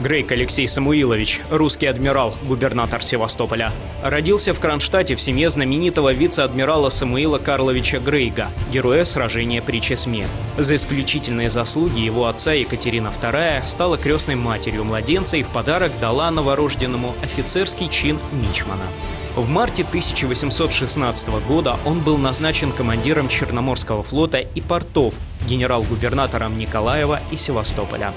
Грейк Алексей Самуилович, русский адмирал, губернатор Севастополя. Родился в Кронштадте в семье знаменитого вице-адмирала Самуила Карловича Грейга, героя сражения при Чесме. За исключительные заслуги его отца Екатерина II стала крестной матерью младенца и в подарок дала новорожденному офицерский чин Мичмана. В марте 1816 года он был назначен командиром Черноморского флота и портов, генерал-губернатором Николаева и Севастополя.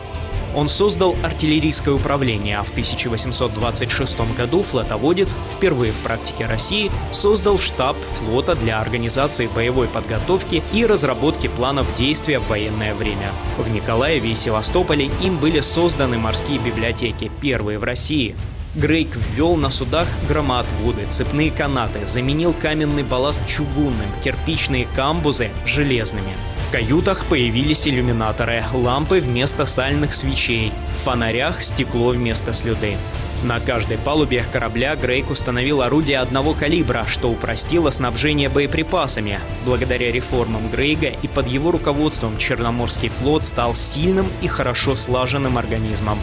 Он создал артиллерийское управление, а в 1826 году флотоводец впервые в практике России создал штаб флота для организации боевой подготовки и разработки планов действия в военное время. В Николаеве и Севастополе им были созданы морские библиотеки, первые в России. Грейк ввел на судах громоотводы, цепные канаты, заменил каменный балласт чугунным, кирпичные камбузы – железными. Каютах появились иллюминаторы, лампы вместо сальных свечей, в фонарях стекло вместо слюды. На каждой палубе корабля Грейк установил орудие одного калибра, что упростило снабжение боеприпасами. Благодаря реформам Грейга и под его руководством Черноморский флот стал сильным и хорошо слаженным организмом.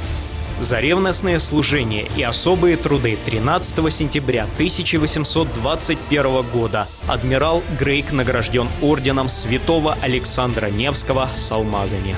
За ревностное служение и особые труды 13 сентября 1821 года адмирал Грейк награжден орденом святого Александра Невского с алмазами.